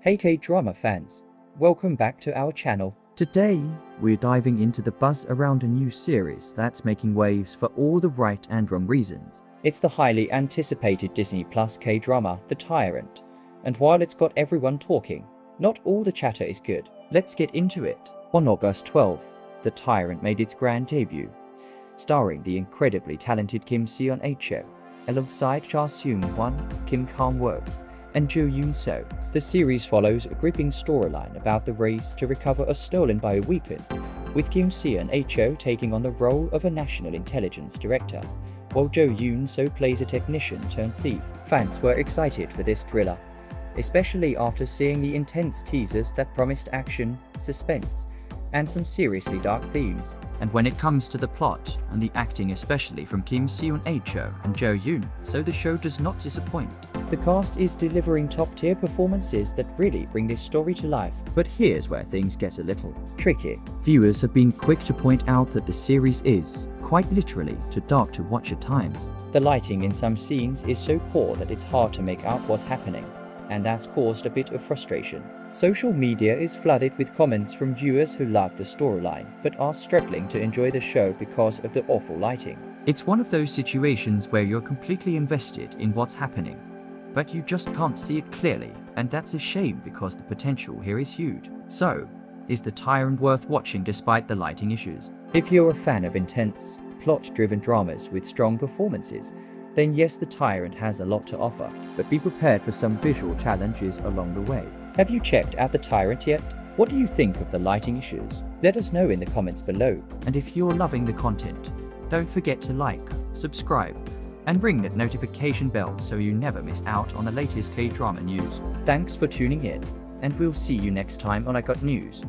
Hey K-drama fans, welcome back to our channel. Today, we're diving into the buzz around a new series that's making waves for all the right and wrong reasons. It's the highly anticipated Disney Plus K-drama, The Tyrant. And while it's got everyone talking, not all the chatter is good. Let's get into it. On August 12th, The Tyrant made its grand debut, starring the incredibly talented Kim Seon-ho, alongside Cha Seung-won, Kim Kang-woo, and Jo Yoon-su. The series follows a gripping storyline about the race to recover a stolen bioweapon, with Kim Seon-ho taking on the role of a national intelligence director, while Jo Yoon-su plays a technician turned thief. Fans were excited for this thriller, especially after seeing the intense teasers that promised action, suspense, and some seriously dark themes. And when it comes to the plot and the acting especially from Kim Seon-ho and Jo Yoon, so the show does not disappoint. The cast is delivering top-tier performances that really bring this story to life. But here's where things get a little Tricky. Viewers have been quick to point out that the series is, quite literally, too dark to watch at times. The lighting in some scenes is so poor that it's hard to make out what's happening, and that's caused a bit of frustration. Social media is flooded with comments from viewers who love the storyline, but are struggling to enjoy the show because of the awful lighting. It's one of those situations where you're completely invested in what's happening, but you just can't see it clearly, and that's a shame because the potential here is huge. So, is The Tyrant worth watching despite the lighting issues? If you're a fan of intense, plot-driven dramas with strong performances, then yes, The Tyrant has a lot to offer, but be prepared for some visual challenges along the way. Have you checked out The Tyrant yet? What do you think of the lighting issues? Let us know in the comments below. And if you're loving the content, don't forget to like, subscribe, and ring that notification bell so you never miss out on the latest K-drama news. Thanks for tuning in, and we'll see you next time on I Got News.